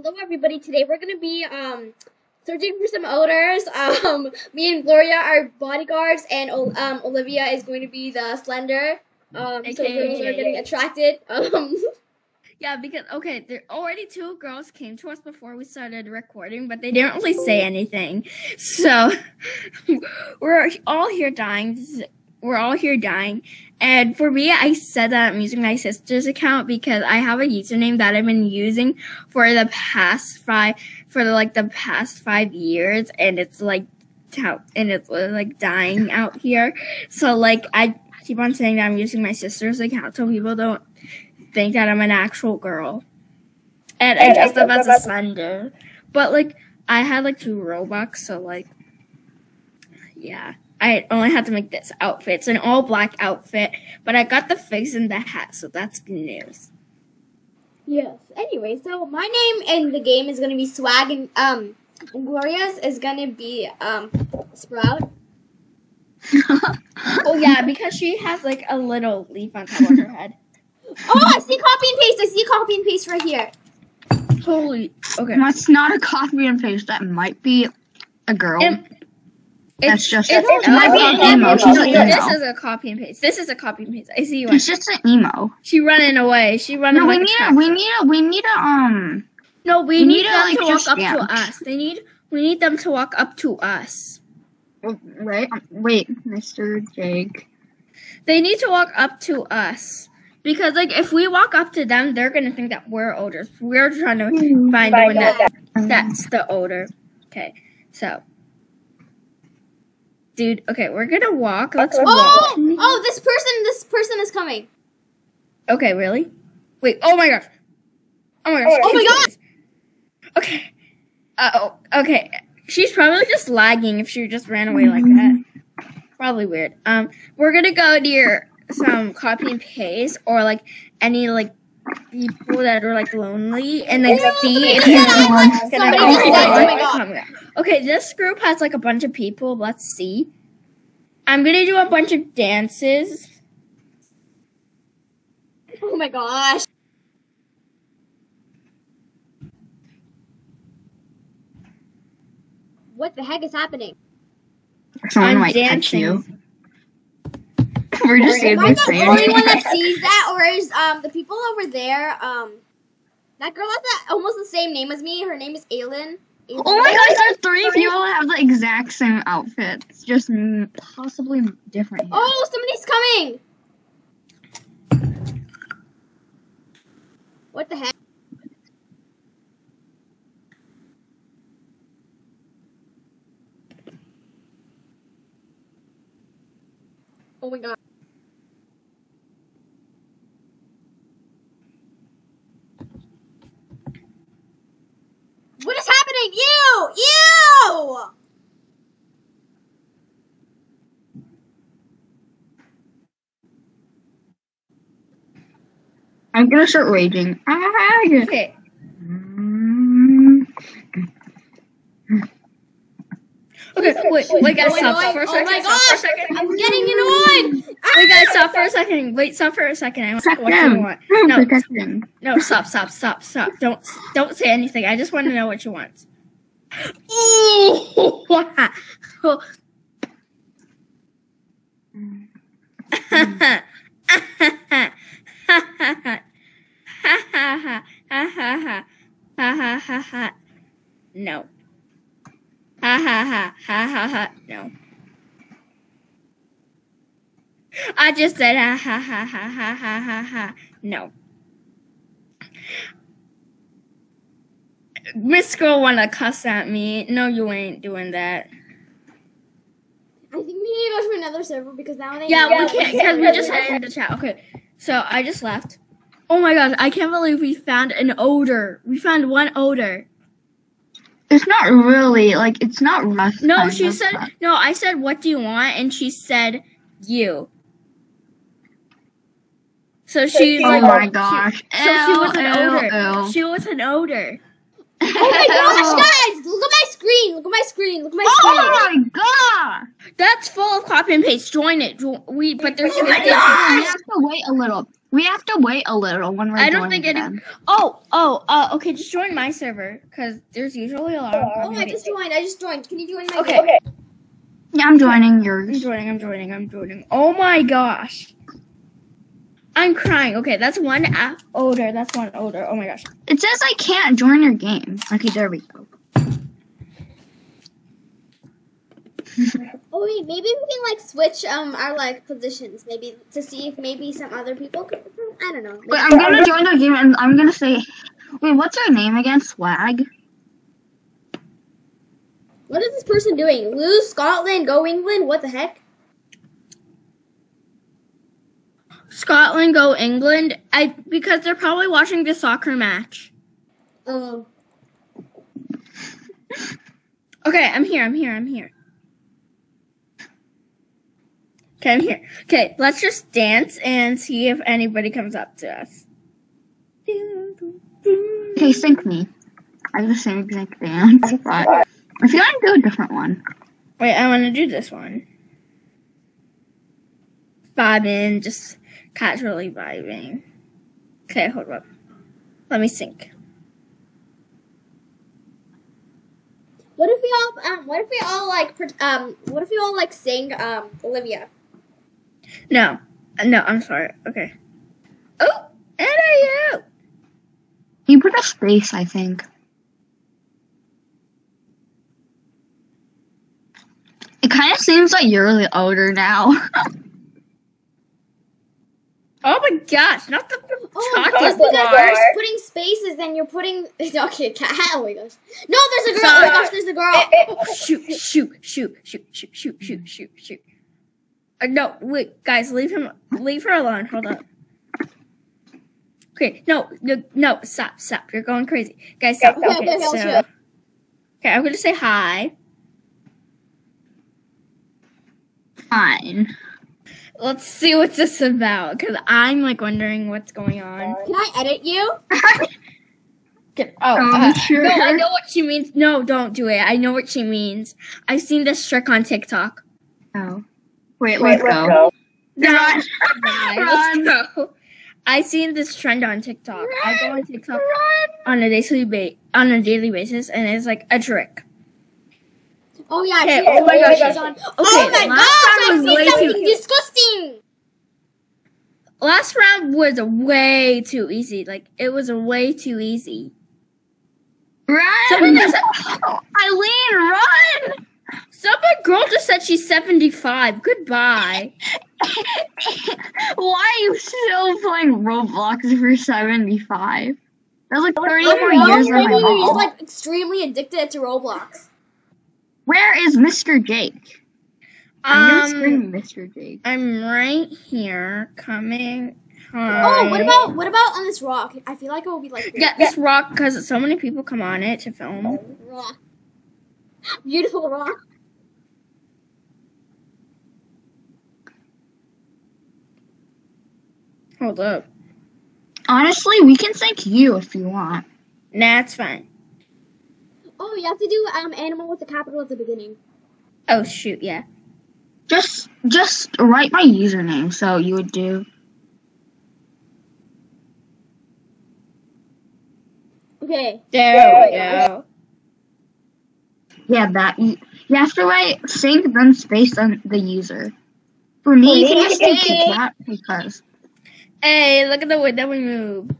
Hello, everybody. Today we're gonna be um searching for some oders. Um, me and Gloria are bodyguards, and um Olivia is going to be the slender. Um, so girls are getting attracted. Um, Yeah, because okay, there already two girls came to us before we started recording, but they didn't really say anything. So we're all here dying. We're all here dying. And for me, I said that I'm using my sister's account because I have a username that I've been using for the past five for like the past five years, and it's like and it's uh, like dying out here. So like I keep on saying that I'm using my sister's account so people don't think that I'm an actual girl. And I dressed up as a slender. But like I had like two Robux, so like yeah. I only had to make this outfit. It's an all black outfit, but I got the face and the hat, so that's good news. yes. Anyway, so my name in the game is gonna be Swag, and um, and Gloria's is gonna be um Sprout. Oh yeah, because she has like a little leaf on top of her head. Oh, I see copy and paste. I see copy and paste right here. Holy okay. That's not a copy and paste. That might be a girl. It- That's it's- just- it's- it might be an emo. She's an This is a copy and paste. This is a copy and paste. I see you. It's just an emo. She running away. She running. No, we like need a, we need a, we need a, um, No, we, We need, need to, them like, to walk up dance. to us. They need we need them to walk up to us. right? Um, wait, Mr. Jake. They need to walk up to us. Because like if we walk up to them, they're gonna think that we're oders. We're trying to find the one that that's the oder. Okay, so dude, okay, we're gonna walk. Let's Oh, walk. oh, this person, this person is coming. Okay, really? Wait, oh my gosh. Oh my gosh. Oh my God. Okay. Uh oh. Okay. She's probably just lagging if she just ran away like that. Probably weird. Um, we're gonna go near some copy and paste or like any like people that are like lonely and then see if Somebody anyone- just Can I died. go? Somebody just died. Oh my oh god. Okay, this group has like a bunch of people. Let's see. I'm gonna do a bunch of dances. Oh my gosh. What the heck is happening? Someone I'm might touch dancing. you. We're just Am saying I the only one that sees that, or is um the people over there um that girl has that almost the same name as me? Her name is Aylin. Aylin. Oh my gosh, there's three people that have the exact same outfits, just possibly different. hair. Oh, somebody's coming. What the heck? Oh my god. What is happening? You! You! I'm gonna start raging. Ah, yeah. Okay. Okay, wait, wait, guys, Oh, stop for a Oh second. my stop for a gosh! second. I'm getting annoyed! Wait, guys, stop for a second. Wait, stop for a second. I want to Protect what you want. No, No, no, stop, stop, stop, stop. Don't, don't say anything. I just want to know what you want. Ooh, wow. No. Ha ha ha ha ha ha. No. I just said ha ha ha ha ha ha ha ha. No. Miss Girl wanna cuss at me. No, you ain't doing that. I think we need to go to another server because now they Yeah, we can't because we just had in the chat. Okay, so I just left. Oh my gosh, I can't believe we found an oder. We found one oder. It's not really like it's not rust. No, she said but- no. I said, "What do you want?" And she said, "You." So she's Oh like, my she- gosh! so she was an Ew, oder. ew, She was an oder. Oh my gosh, guys! Look at my screen! Look at my screen! Look at my oh screen! Oh my god! That's full of copy and paste. Join it. We, but there's Oh my 50 god! We have to wait a little. We have to wait a little when we're I don't think any- Oh, oh, uh, okay. Just join my server because there's usually a lot of. Oh, I just joined. I just joined. Can you join my Okay. game? Yeah, I'm joining yours. I'm joining. I'm joining. I'm joining. Oh my gosh. I'm crying. Okay, that's one a- oder. That's one oder. Oh my gosh. It says I can't join your game. Okay, there we go. Oh wait, maybe we can like switch um our like positions, maybe to see if maybe some other people could. I don't know. Wait, I'm gonna join the game and I'm gonna say, wait, what's your name again? Swag. What is this person doing? Lose Scotland, go England. What the heck? Scotland go England. I because they're probably watching the soccer match. Um. Okay, I'm here. I'm here. I'm here. Okay, I'm here. Okay, let's just dance and see if anybody comes up to us. Okay, sync me. I have the same exact dance, but if you want to do a different one. Wait, I want to do this one. Vibing, just casually vibing. Okay, hold up. Let me sync. What if we all um? What if we all like um? What if we all like sing um Olivia? No, Uh, no, I'm sorry. Okay. Oh, and are you? You put a space, I think. It kind of seems like you're the older now. Oh my gosh, not the Oh, chocolate because bars. you're putting spaces, then you're putting. Okay, cat. Oh my gosh. No, there's a girl. Sorry. Oh my gosh, there's a girl. Oh, shoot, shoot, shoot, shoot, shoot, shoot, shoot, shoot, shoot. Uh, no, wait, guys, leave him, leave her alone. Hold up. Okay, no, no, no, stop, stop. You're going crazy, guys. Stop. Okay, Okay, okay, okay, so, okay. okay, I'm gonna say hi. Fine. Let's see what's this about, because I'm like wondering what's going on. Can I edit you? Get- Oh, Um, uh, sure. no, I know what she means. No, don't do it. I know what she means. I've seen this trick on TikTok. Oh. Wait, let's go. No, Run. Bye. Run. Let's go. I seen this trend on TikTok. I go on TikTok Run. on a daily ba- on a daily basis, and it's like a trick. Oh yeah. Okay, oh my gosh. she's on. Okay, oh my last gosh! round I was see way something too- disgusting. Last round was way too easy. Like it was way too easy. Someone Run. just Oh, Eileen, run. Some girl just said she's seventy five. Goodbye. Why are you still playing Roblox for 75? That's like 30 Oh, more no, years than my maybe you're just like extremely addicted to Roblox. Where is Mr. Jake? I'm gonna Um, scream Mr. Jake. I'm right here, coming. Home. Oh, what about what about on this rock? I feel like it will be like Yeah, this rock because so many people come on it to film. rock. Beautiful rock. Hold up. Honestly, we can thank you if you want. Nah, it's fine. Oh, you have to do um animal with the capital at the beginning. Oh shoot, yeah. Just just write my username so you would do. Okay. There we go. Yeah, that you, you have to write sync then space on the user. For me, you can just do that because. Hey, look at the way that we move.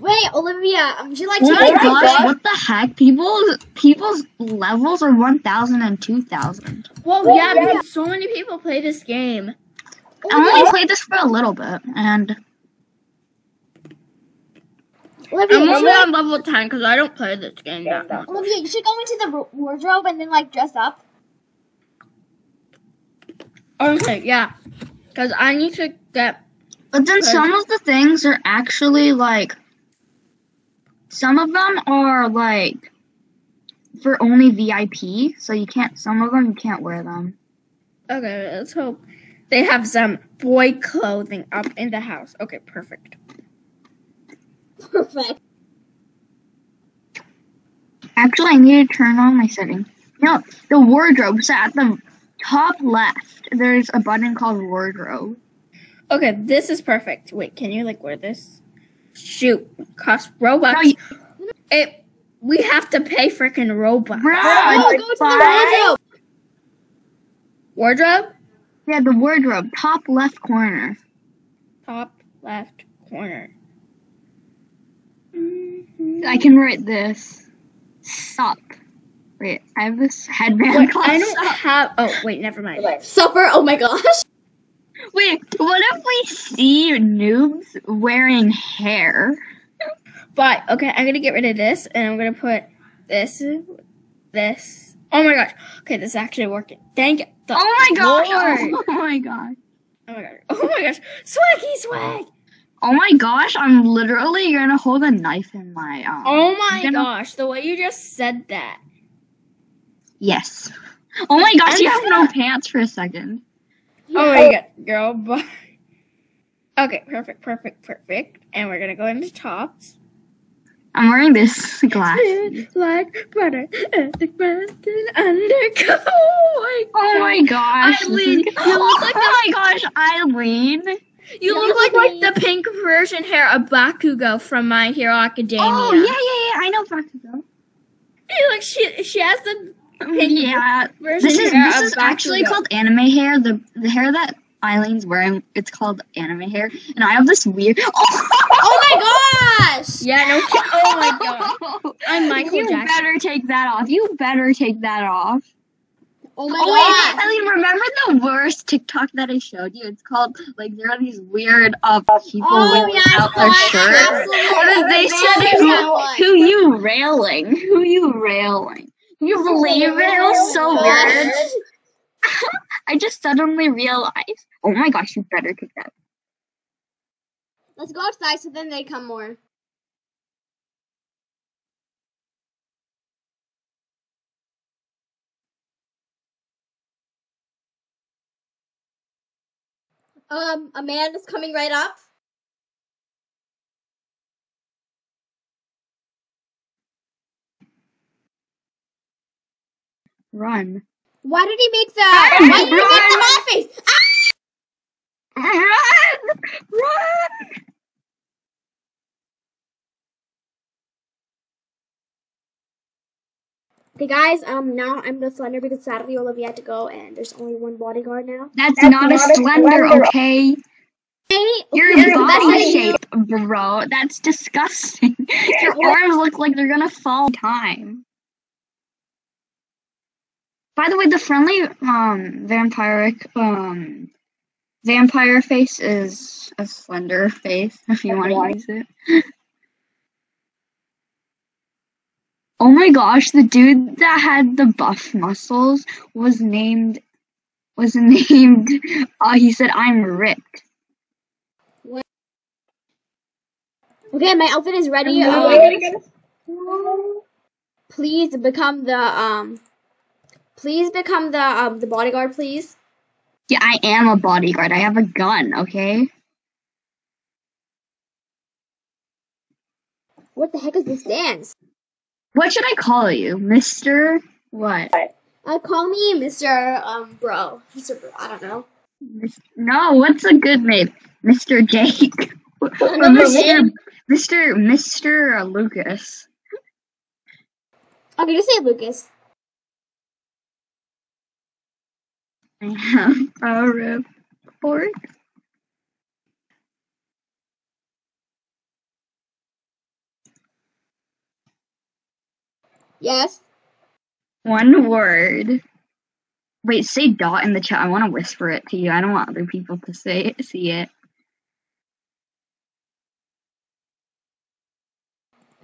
Wait, Olivia, um, would you like Oh to? my gosh, what the heck? People's people's levels are 1,000 and 2,000. Well, yeah, because so many people play this game. I only played this for a little bit, and Olivia, I'm only on level 10 because I don't play this game that much. Olivia, you should go into the wardrobe and then like dress up. Okay, yeah. Because I need to get. but then some of the things are actually like. Some of them are like for only VIP, so you can't. Some of them you can't wear them. Okay, let's hope they have some boy clothing up in the house. Okay, perfect. Perfect. Actually, I need to turn on my settings. No, the wardrobe. So at the top left, there's a button called wardrobe. Okay, this is perfect. Wait, can you like wear this? Shoot, cost Robux. No, you- it. We have to pay freaking Robux. Bro, Oh, go to the wardrobe. Wardrobe, Yeah, the wardrobe, top left corner. top left corner. I can write this. Sup. Wait, I have this headband Wait, called I don't Sup. have. Oh wait, never mind. Supper. Oh my gosh. Wait, what if we see noobs wearing hair? But okay, I'm gonna get rid of this, and I'm gonna put this, this. Oh my gosh. Okay, this is actually working. Thank the Oh my gosh! Lord. Oh my god! Oh my gosh. Oh my gosh. Swaggy swag. Oh my gosh! I'm literally gonna hold a knife in my um. Oh my gonna- gosh. The way you just said that. Yes. Oh my gosh! You have no pants for a second. Oh my god, girl. But okay, perfect, perfect, perfect. And we're gonna go into tops. I'm wearing this glass. Smooth like butter, and the and undercoat. Oh my Oh my gosh! Eileen, you look like oh my gosh, Eileen. You look like, like like the pink version hair of Bakugo from My Hero Academia. Oh yeah, yeah, yeah. I know Bakugo. Hey, look, she she has the pink Yeah, version this is this is actually called anime hair. The the hair that Eileen's wearing, it's called anime hair, and I have this weird. Oh, oh my gosh. Yeah, no. Oh my god. I'm Michael you Jackson. better take that off. You better take that off. Oh my Oh gosh. wait, Eileen, remember the worst TikTok that I showed you? It's called like there are these weird uh people Oh, I without their shirt. And they said who, who you railing? Who you railing? You believe it? It was so weird. I just suddenly realized. Oh my gosh, you better take that. Let's go outside so then they come more. Um, a man is coming right up. Run. Why did he make the? Run, Why did he make the face? Ah! Run! Run! Okay, guys. Um, now I'm the slender because sadly Olivia had to go, and there's only one bodyguard now. That's, not, a slender, okay? Hey, Your okay, body shape, bro. That's disgusting. Your arms look like they're gonna fall time. By the way, the friendly um vampiric um vampire face is a slender face if you want to use it. Oh my gosh, the dude that had the buff muscles was named was named uh he said I'm ripped. Okay, my outfit is ready. Hello. Um, please become the um. Please become the um the bodyguard, please. Yeah, I am a bodyguard. I have a gun, okay? What the heck is this dance? What should I call you? Mr. What? Uh, call me Mr. Um Bro. Mr. Bro. I don't know. Mis- No, what's a good name? Mr. Jake. Mr. Mr. Mr. Lucas. Okay, just say Lucas. I have a report. Yes. One word. Wait, say dot in the chat. I want to whisper it to you. I don't want other people to say it, see it.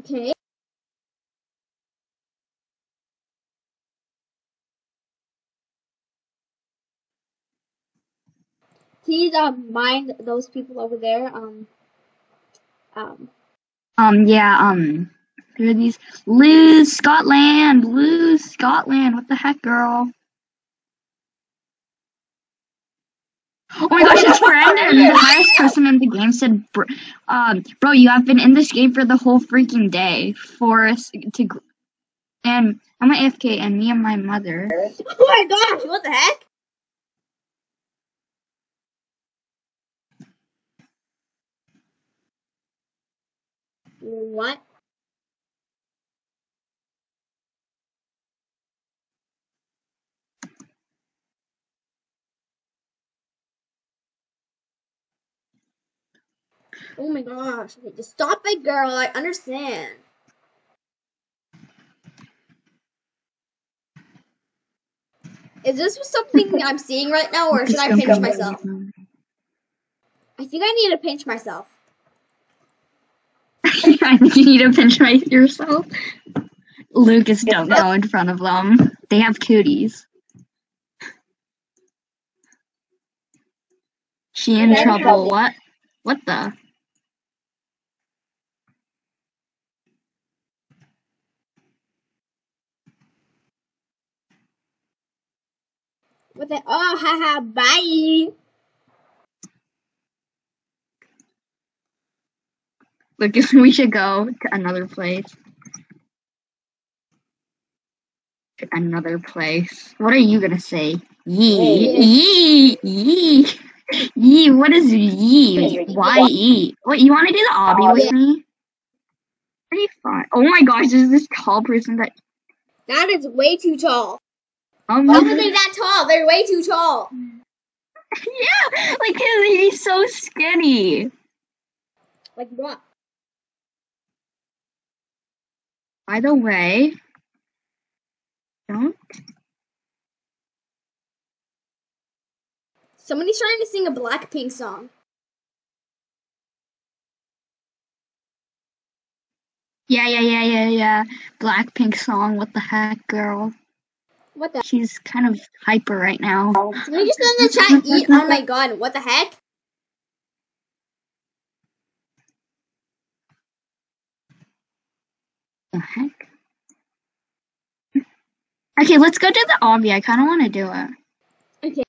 Okay. Please um mind those people over there. Um. Um. Um, yeah, um, there are these Lose Scotland, Lose Scotland. What the heck, girl? Oh my gosh, it's Brandon. The highest person in the game said, um, "Bro, you have been in this game for the whole freaking day for us to." And I'm an AFK, and me and my mother. Oh my gosh! What the heck? What? Oh my gosh. Okay, just stop it, girl. I understand. Is this something I'm seeing right now, or should I pinch myself? I think I need to pinch myself. I think you need to pinch my yourself. Lucas, don't go in front of them. They have cooties. She in in trouble. trouble. What? What the? The? Oh, haha, bye. Lucas, we should go to another place. To another place. What are you gonna say? Yee. Yee. Yee. Yee. What is yee? Why E? What, you wanna do the obby with me? Pretty fun. Oh my gosh, there's this tall person that. That is way too tall. Um, How are they that tall? They're way too tall. yeah, like he's so skinny. Like what? By the way, don't. Somebody's trying to sing a Blackpink song. Yeah, yeah, yeah, yeah, yeah. Blackpink song. What the heck, girl? What the? She's kind of hyper right now. Somebody just in the chat eat. Oh my god! What the heck? The heck? Okay, let's go to the obby. I kind of want to do it. Okay.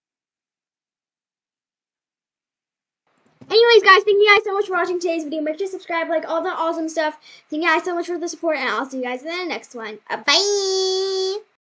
Anyways, guys, thank you guys so much for watching today's video. Make sure to subscribe, like all the awesome stuff. Thank you guys so much for the support, and I'll see you guys in the next one. Uh, bye.